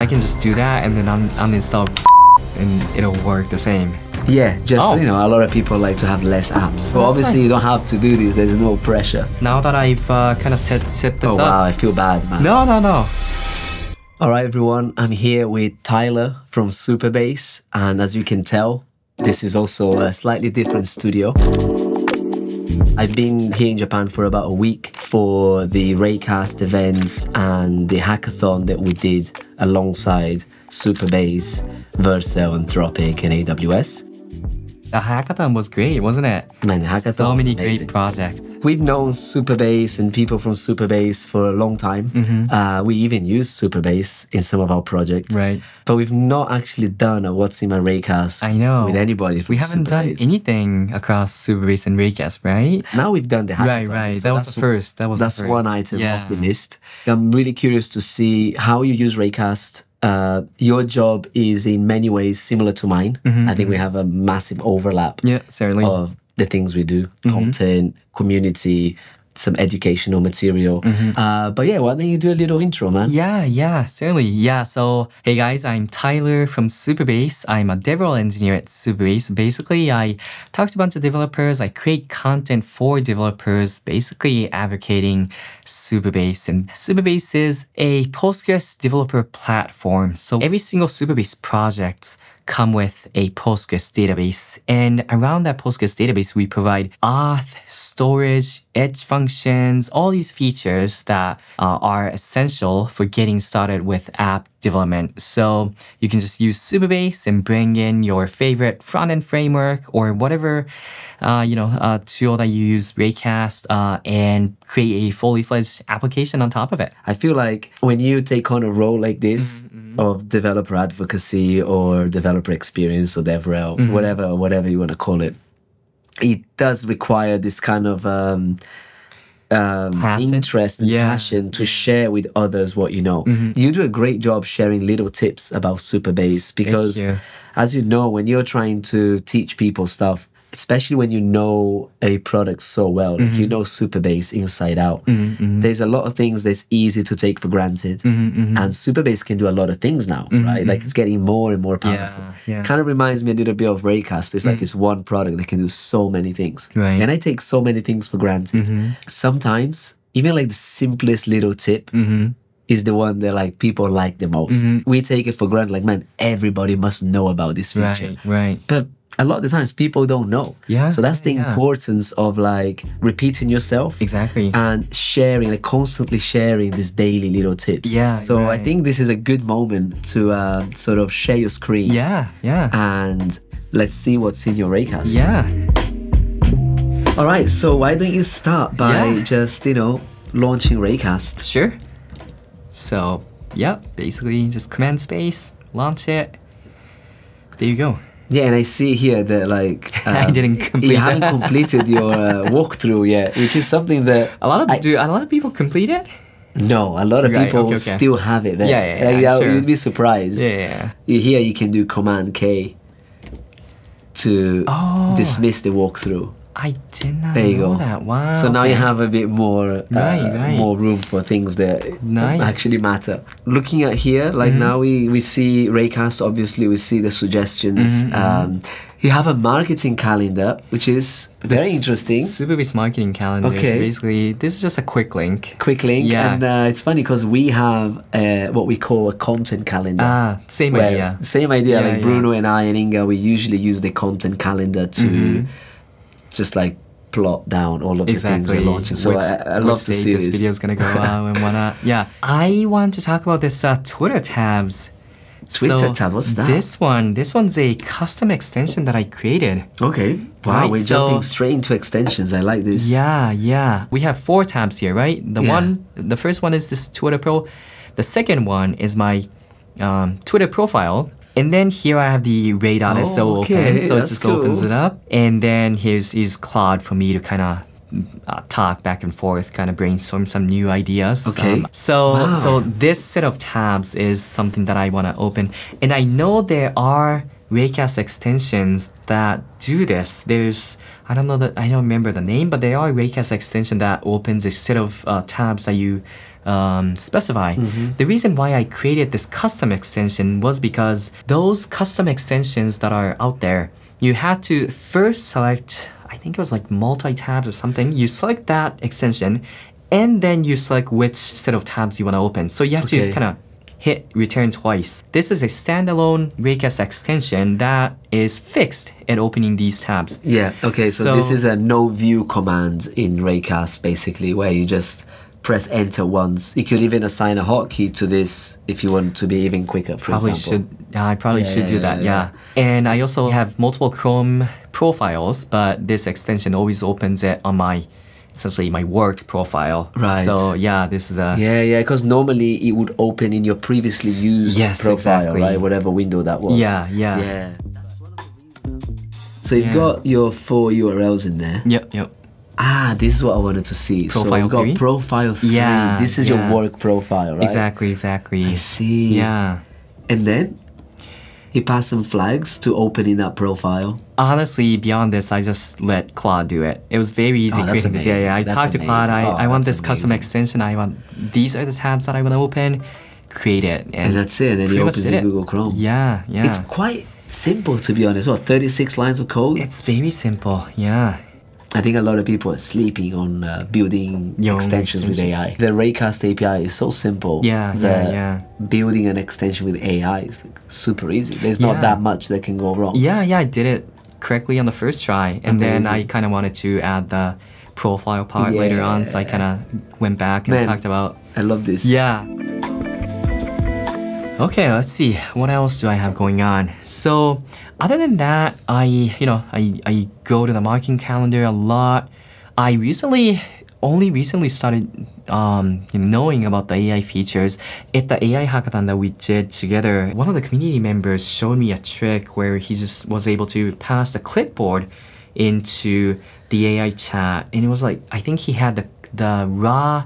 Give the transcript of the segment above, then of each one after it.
I can just do that and then un- uninstall and it'll work the same. Yeah, just Oh. you know, a lot of people like to have less apps. So That's obviously nice. you don't have to do this. There's no pressure. Now that I've uh, kind of set set this oh up. wow, I feel bad, man. No, no, no. All right, everyone. I'm here with Tyler from Supabase, and as you can tell, this is also a slightly different studio. I've been here in Japan for about a week for the Raycast events and the hackathon that we did alongside Supabase, Vercel, Anthropic, and AWS. The hackathon was great, wasn't it? Man, the hackathon. So many amazing. great projects. We've known Supabase and people from Supabase for a long time. Uh, we even use Supabase in some of our projects. Right. But we've not actually done a What's in My Raycast I know. with anybody from We haven't done anything across Supabase and Raycast, right? Now we've done the hackathon. Right, right. so That was the first. That was the That's one item Yeah. of the list. I'm really curious to see how you use Raycast. Uh, your job is in many ways similar to mine. I think we have a massive overlap Mm-hmm, Yeah, certainly. of the things we do Mm-hmm. content, community, some educational material. Uh, but yeah, why don't you do a little intro, man? Mm-hmm. Yeah, yeah, certainly. Yeah, so hey guys, I'm Tyler from Supabase. I'm a DevRel engineer at Supabase. Basically, I talk to a bunch of developers, I create content for developers, basically advocating Supabase. And Supabase is a Postgres developer platform. So every single Supabase project come with a Postgres database. And around that Postgres database, we provide auth, storage, edge functions, all these features that uh, are essential for getting started with app development. So you can just use Supabase and bring in your favorite front-end framework or whatever, uh, you know, uh, tool that you use, Raycast, uh, and create a fully fledged application on top of it. I feel like when you take on a role like this Mm-hmm, of developer advocacy or developer experience or DevRel, Mm-hmm. whatever whatever you want to call it, it does require this kind of um, um, interest and Yeah. Mm-hmm. passion to share with others what you know. You do a great job sharing little tips about Supabase because, you. as you know, when you're trying to teach people stuff, especially when you know a product so well, like you Mm-hmm. know Supabase inside out, mm-hmm, mm-hmm. there's a lot of things that's easy to take for granted. Mm-hmm, mm-hmm. And Supabase can do a lot of things now, right? Like it's getting more and more powerful. yeah. Kind of reminds me a little bit of Raycast. It's like mm. it's one product that can do so many things. Right. And I take so many things for granted. Sometimes, even like the simplest little tip is the one that like people like the most. We take it for granted, like, man, everybody must know about this feature. Right, right. But a lot of the times people don't know. Yeah, So that's the yeah, importance of like repeating yourself. Exactly. And sharing, like constantly sharing these daily little tips. Yeah, So I think this is a good moment to uh, sort of share your screen. Yeah, yeah. And let's see what's in your Raycast. yeah. All right. So why don't you start by Yeah. just you know launching Raycast? Sure. So, yeah, basically just command space, launch it. There you go. Yeah, and I see here that like I um, didn't complete You haven't completed your uh, walkthrough yet, which is something that A lot of I- do a lot of people complete it? No, a lot of Right, people okay, okay. still have it there. Yeah, yeah, Like, yeah, sure. You'd be surprised. Yeah, yeah, yeah. You- Here you can do Command K to Oh. dismiss the walkthrough. I did not There you know go. that. Wow. So now you have a bit more, uh, Right, more room for things that Nice. Actually matter. Looking at here, like now we, we see Raycast. Obviously, we see the suggestions. Mm-hmm, Um, you have a marketing calendar, which is very interesting. Supabase marketing calendar is Okay. basically this is just a quick link. Quick link, Yeah. and uh, it's funny because we have uh, what we call a content calendar. Ah, same idea. Same idea. Yeah, like yeah. Bruno and I and Inga, we usually use the content calendar to Mm-hmm. Just like plot down all of the Exactly. things we're launching. So which, I, I love to see this video is gonna go out and whatnot. Yeah, I want to talk about this uh, Twitter tabs. Twitter So tab, what's that? This one, this one's a custom extension that I created. Okay. Wow, Right, we're so- jumping straight into extensions. I like this. Yeah, yeah. We have four tabs here, right? The Yeah. one, the first one is this Twitter Pro. The second one is my um, Twitter profile. And then here I have the Ray dot Oh, SO okay, open, so it that's just opens it up. And then here's here's Claude for me to kind of uh, talk back and forth, kind of brainstorm some new ideas. Um, Okay. so Wow. so this set of tabs is something that I want to open, and I know there are Raycast extensions that do this. There's I don't know that I don't remember the name, but there are Raycast extension that opens a set of uh, tabs that you um, specify. The reason why I created this custom extension was because those custom extensions that are out there, you had to first select, I think it was like multi tabs or something. You select that extension and then you select which set of tabs you want to open. So you have Okay. to kind of hit return twice. This is a standalone Raycast extension that is fixed at opening these tabs. Yeah. Okay. So, this is a no view command in Raycast, basically, where you just press enter once. You could even assign a hotkey to this if you want to be even quicker. For Probably example. should. Yeah, I probably Yeah, should do that. yeah, Yeah. And I also have multiple Chrome profiles, but this extension always opens it on my essentially my work profile. Right. So yeah, this is a Yeah, yeah, because normally it would open in your previously used Yes, profile, exactly. right? Whatever window that was. Yeah, yeah. Yeah. So you've Yeah. got your four URLs in there. Yep, yep. Ah, this is what I wanted to see. so Profile we've got three? profile three. Yeah, This is yeah. your work profile, right? Exactly, exactly. I see. Yeah. And then he passed some flags to opening that profile. Honestly, beyond this, I just let Claude do it. It was very easy Oh, that's creating this. Yeah, yeah. I That's talked to Claude. I. Oh, I want this custom extension. I want these are the tabs that I want to open. Create it, and, And that's it. And it opens in. Google Chrome. Yeah, yeah. It's quite simple to be honest. What, 36 lines of code? It's very simple. Yeah. I think a lot of people are sleeping on uh, building extensions with. AI. The Raycast API is so simple. Yeah, yeah, yeah. Building an extension with AI is like super easy. There's not Yeah. that much that can go wrong. Yeah, yeah, I did it correctly on the first try, and then I kind of wanted to add the profile part later on, so I kind of went back and Man. talked about. I love this. Yeah. Okay, let's see. What else do I have going on? So, other than that, I you know I I go to the marketing calendar a lot. I recently only recently started um, knowing about the AI features at the AI hackathon that we did together. One of the community members showed me a trick where he just was able to pass the clipboard into the AI chat, and it was like I think he had the the raw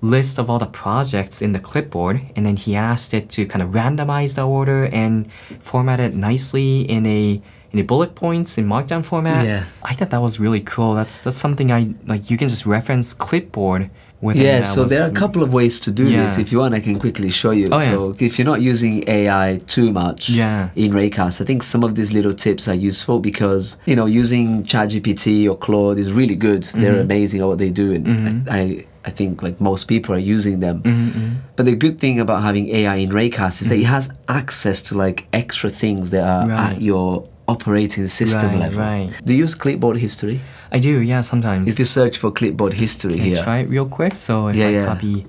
list of all the projects in the clipboard and then he asked it to kind of randomize the order and format it nicely in a in a bullet points in markdown format Yeah. i thought that was really cool that's that's something i like you can just reference clipboard. Yeah, so there are a couple of ways to do this. If you want, I can quickly show you. Oh, yeah. So if you're not using AI too much Yeah. in Raycast, I think some of these little tips are useful because you know using ChatGPT or Claude is really good. Mm-hmm. They're amazing at what they do, and I I think like most people are using them. Mm-hmm, But the good thing about having AI in Raycast is that it has access to like extra things that are Right. at your operating system Right, level. right. Do you use clipboard history? i do yeah sometimes If you search for clipboard history Can I here, try it real quick so if Yeah, i yeah. copy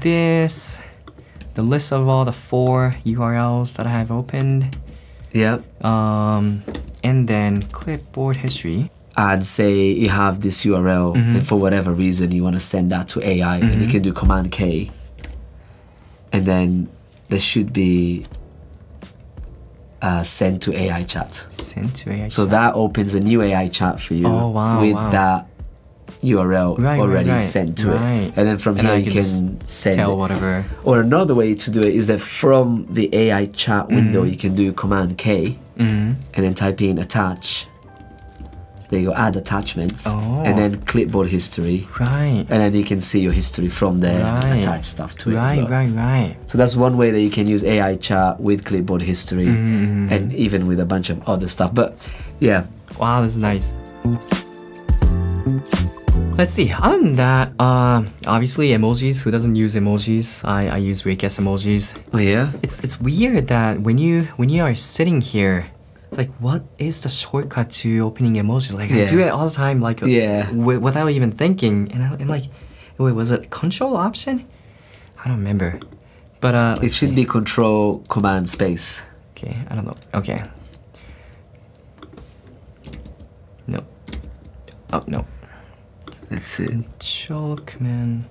this the list of all the four urls that i have opened Yep. um, and then clipboard history and say you have this URL Mm-hmm. and for whatever reason you want to send that to AI and you can do command K and then there should be uh, send to AI chat. sent to AI So chat. that opens a new AI chat for you Oh, wow, with wow. that URL Right, right, already right, sent to right. it. And then from And here you can can send tell it. whatever Or another way to do it is that from the AI chat window Mm-hmm. you can do command K and then type in attach. There you go, add attachments, Oh. and then clipboard history, right and then you can see your history from there, Right. attach stuff to it. right well. right right So that's one way that you can use AI chat with clipboard history, Mm-hmm, and even with a bunch of other stuff. But yeah, wow this is nice let's see other than that uh, obviously emojis who doesn't use emojis i, I use Raycast emojis oh yeah, it's it's weird that when you when you are sitting here it's like what is the shortcut to opening emojis like i do it all the time like uh, Yeah. wi- without even thinking. And, I, and like wait was it control option? I don't remember. But uh it should be control command space. okay i don't know. Okay. No oh no That's it. control command.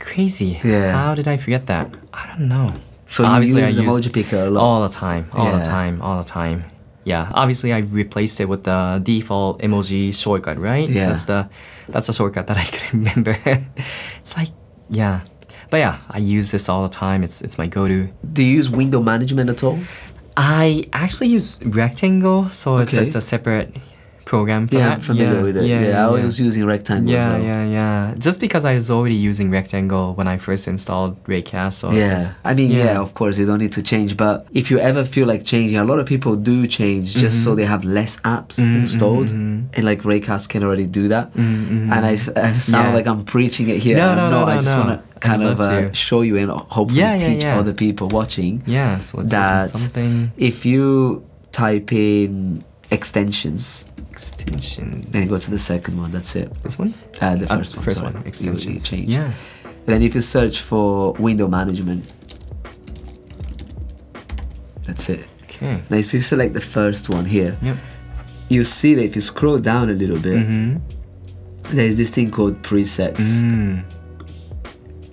Crazy. Yeah. how did i forget that? I don't know So you Obviously, I use use emoji picker a lot. all the time, all the time, all the time. Yeah, obviously I replaced it with the default emoji shortcut, right? Yeah. That's the that's the shortcut that I can remember. it's like yeah. But yeah, I use this all the time. It's it's my go-to. Do you use window management at all? I actually use rectangle, so it's it's a separate program for Yeah, that. I'm familiar with it. Yeah, I was using Rectangle as Yeah, well. yeah, yeah. Just because I was already using Rectangle when I first installed Raycast. So Yeah, I mean, yeah. of course, you don't need to change, but if you ever feel like changing, a lot of people do change just so they have less apps Mhm, installed, mhm. and like Raycast can already do that. Mm, mm. And I, I sound Yeah. like I'm preaching it here. No, I'm no, no, I just no. want to kind I'd of uh, show you and hopefully Yeah, yeah, teach yeah. other people watching yeah, so let's that something if you type in extensions extension. and go to the second one, that's it. this one. Uh, the Uh, first one. first sorry. one. You- you changed. Yeah. And then if you search for window management, that's it. Okay. Now, if you select the first one here, Yep. you see that if you scroll down a little bit, Mm-hmm. there's this thing called presets. Mm.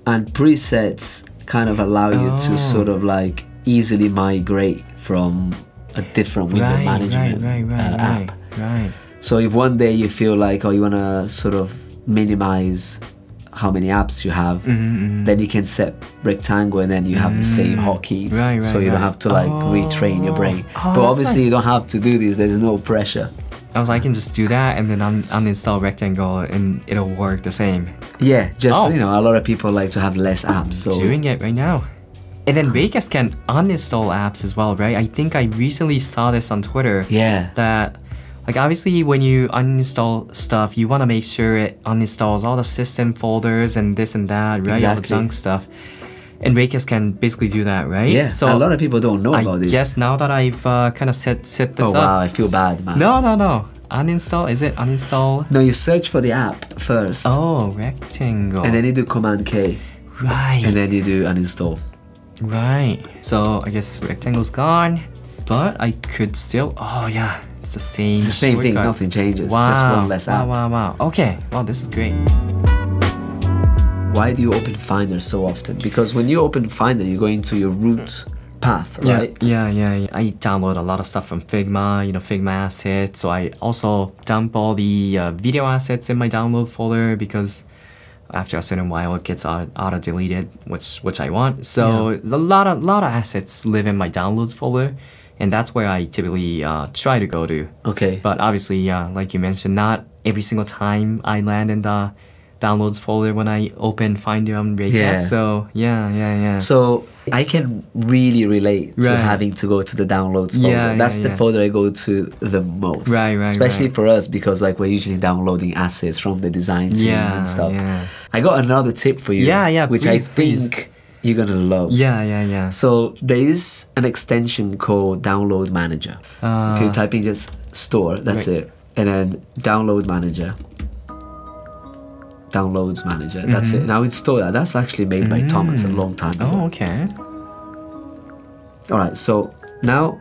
And presets kind of allow you Oh. to sort of like easily migrate from a different window Right, right, management right, right, uh, right, app. Right. So if one day you feel like, oh, you want to sort of minimize how many apps you have, Mm-hmm. then you can set rectangle and then you have the same Mm. hotkeys. Right, right, so you don't have to like retrain your brain. Oh. Oh, but obviously nice. you don't have to do this. There's no pressure. I was like, I can just do that and then un- uninstall Rectangle and it'll work the same. Yeah, just Oh. you know, a lot of people like to have less apps. So Doing it right now. And then Raycast can uninstall apps as well, right? I think I recently saw this on Twitter. yeah, That, like, obviously, when you uninstall stuff, you want to make sure it uninstalls all the system folders and this and that, right? All the junk stuff. And Raycast can basically do that, right? yeah. So a lot of people don't know I about this. guess now that I've uh, kind of set set this oh up. wow, I feel bad, man. No, no, no. Uninstall? Is it uninstall? No, you search for the app first, Oh, rectangle. and then you do Command K, right. and then you do uninstall. Right. So I guess rectangle's gone, but I could still. Oh yeah, it's the same. It's the same thing. Nothing changes. Wow. Just one less wow, app. wow, wow. wow. Okay. Wow, this is great. Why do you open Finder so often? Because when you open Finder, you go into your root path, right? Yeah, yeah, yeah. I download a lot of stuff from Figma, you know, Figma assets. So I also dump all the uh, video assets in my download folder because after a certain while it gets auto, auto deleted, which which I want. So Yeah. a lot of lot of assets live in my downloads folder, and that's where I typically uh, try to go to. Okay. But obviously, yeah, like you mentioned, not every single time I land in the downloads folder when I open Finder on Raycast. Yeah. So yeah, yeah, yeah. So I can really relate to Right. having to go to the downloads folder. Yeah, yeah, That's the yeah. folder I go to the most. Right, right, Especially right. for us because like we're usually downloading assets from the design team yeah, and stuff. yeah, I got another tip for you. Yeah, yeah, Which please, I please. You're gonna love. yeah, yeah, yeah. So there is an extension called Download Manager. if you Uh, type in just store, that's right. it. And then Download Manager. Downloads Manager. That's it. Now install that. That's actually made by Thomas a long time ago. Mm-hmm. oh, okay. All right, so now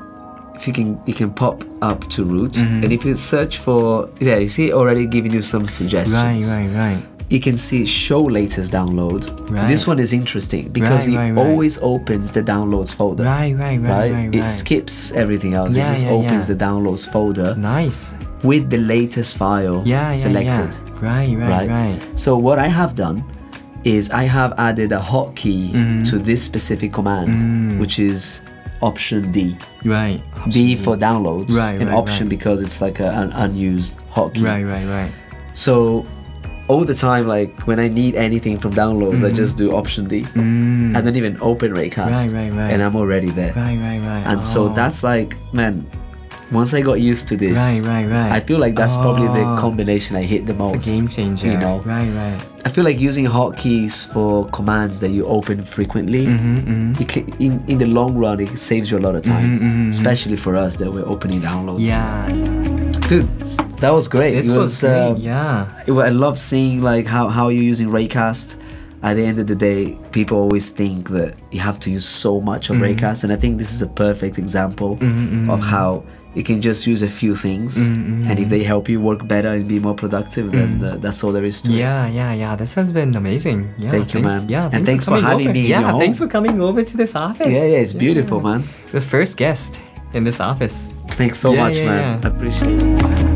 if you can you can pop up to root Mm-hmm. and if you search for yeah, you see already giving you some suggestions. Right, right, right. You can see show latest download. Right. This one is interesting because Right, it right, always opens the downloads folder. Right, right, right, right, right. It skips everything else. Yeah, it just yeah, opens yeah. the downloads folder Nice. with the latest file Yeah, selected. yeah. Right, right, right? So what I have done is I have added a hotkey Mm-hmm. to this specific command, Mm. which is option D. Right. D for downloads Right, and right, option because it's like a, an unused hotkey. Right, right, right. So all the time, like when I need anything from downloads, I just do option D. Mm. I don't even open Raycast, Right, right, right. and I'm already there. Right, right, right. And so Oh. that's like, man, once I got used to this, Right, right, right. I feel like that's probably the Oh. combination I hit the most. It's a game changer. You know, Right, right. I feel like using hotkeys for commands that you open frequently, Mm-hmm, it ca- in in the long run, it saves you a lot of time, Mhm, mhm, mhm. especially for us that we're opening downloads. Yeah. dude, that was great. This it was, great. um, yeah. it I love seeing like how how you're using Raycast. At the end of the day, people always think that you have to use so much of Mm-hmm. Raycast, and I think this is a perfect example of how you can just use a few things, Mm-hmm, and if they help you work better and be more productive, then uh, that's all there is to it. Yeah, yeah, yeah. This has been amazing. Yeah, Thank you, thanks, man. Yeah, And thanks for coming having over. me Yeah, thanks home. for coming over to this office. Yeah, yeah, it's beautiful, man. The first guest in this office. Thanks so Yeah, much, yeah, man. yeah. I appreciate it.